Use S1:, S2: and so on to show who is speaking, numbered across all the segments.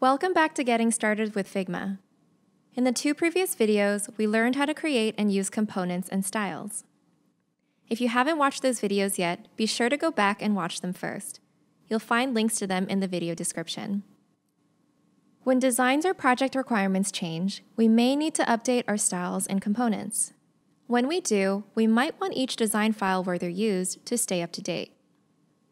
S1: Welcome back to Getting Started with Figma. In the two previous videos, we learned how to create and use components and styles. If you haven't watched those videos yet, be sure to go back and watch them first. You'll find links to them in the video description. When designs or project requirements change, we may need to update our styles and components. When we do, we might want each design file where they're used to stay up to date.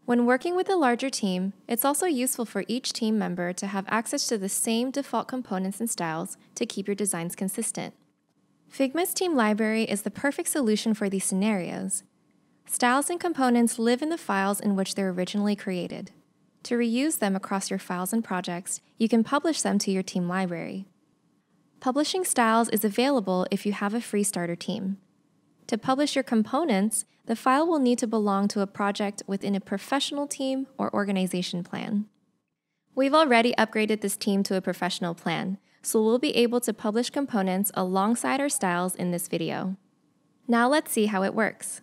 S1: When working with a larger team, it's also useful for each team member to have access to the same default components and styles to keep your designs consistent. Figma's team library is the perfect solution for these scenarios. Styles and components live in the files in which they're originally created. To reuse them across your files and projects, you can publish them to your team library. Publishing styles is available if you have a free starter team. To publish your components, the file will need to belong to a project within a professional team or organization plan. We've already upgraded this team to a professional plan, so we'll be able to publish components alongside our styles in this video. Now let's see how it works.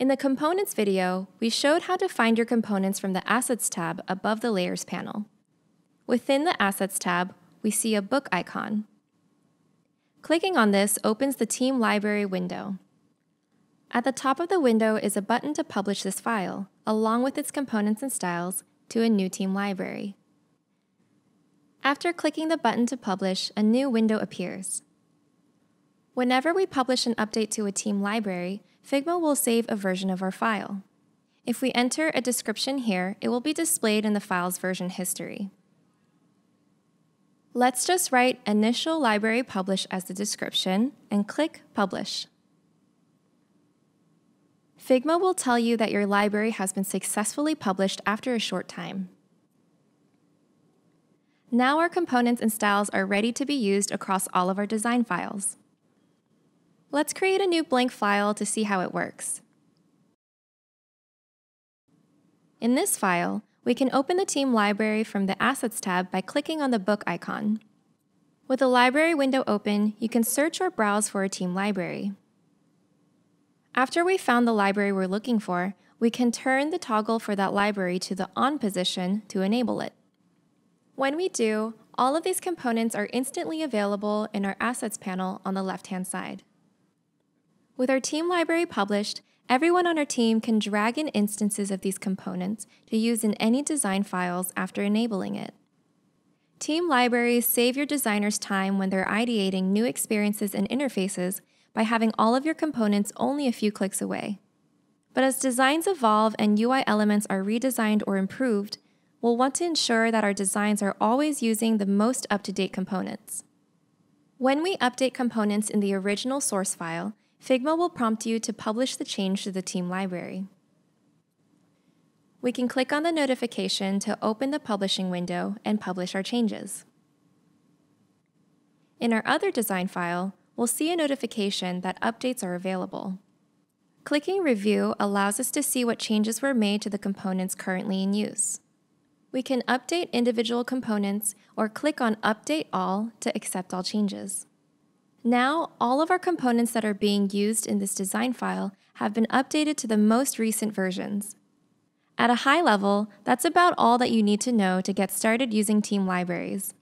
S1: In the Components video, we showed how to find your components from the Assets tab above the Layers panel. Within the Assets tab, we see a book icon. Clicking on this opens the Team Library window. At the top of the window is a button to publish this file, along with its components and styles, to a new team library. After clicking the button to publish, a new window appears. Whenever we publish an update to a team library, Figma will save a version of our file. If we enter a description here, it will be displayed in the file's version history. Let's just write initial library publish as the description and click Publish. Figma will tell you that your library has been successfully published after a short time. Now our components and styles are ready to be used across all of our design files. Let's create a new blank file to see how it works. In this file, we can open the team library from the Assets tab by clicking on the book icon. With the library window open, you can search or browse for a team library. After we found the library we're looking for, we can turn the toggle for that library to the On position to enable it. When we do, all of these components are instantly available in our Assets panel on the left-hand side. With our team library published, everyone on our team can drag in instances of these components to use in any design files after enabling it. Team libraries save your designers time when they're ideating new experiences and interfaces by having all of your components only a few clicks away. But as designs evolve and UI elements are redesigned or improved, we'll want to ensure that our designs are always using the most up-to-date components. When we update components in the original source file, Figma will prompt you to publish the change to the team library. We can click on the notification to open the publishing window and publish our changes. In our other design file, we'll see a notification that updates are available. Clicking Review allows us to see what changes were made to the components currently in use. We can update individual components or click on Update All to accept all changes. Now, all of our components that are being used in this design file have been updated to the most recent versions. At a high level, that's about all that you need to know to get started using team libraries.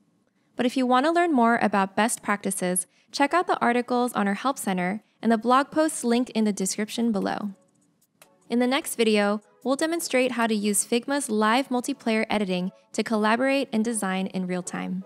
S1: But if you want to learn more about best practices, check out the articles on our Help Center and the blog posts linked in the description below. In the next video, we'll demonstrate how to use Figma's live multiplayer editing to collaborate and design in real time.